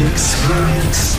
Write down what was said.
Experience.